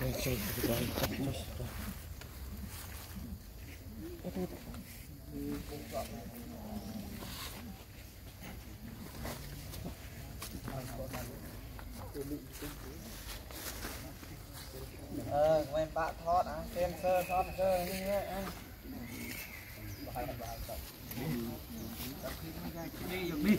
Đây chơi cái bài chặt mất rồi. Ờ, em bạn thoát á, xem sơ thoát sơ như thế anh. Đi, đi, đi.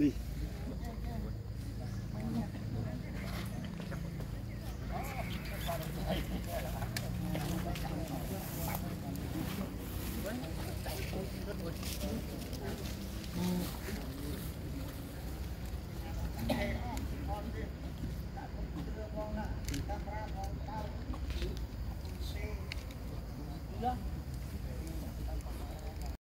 đi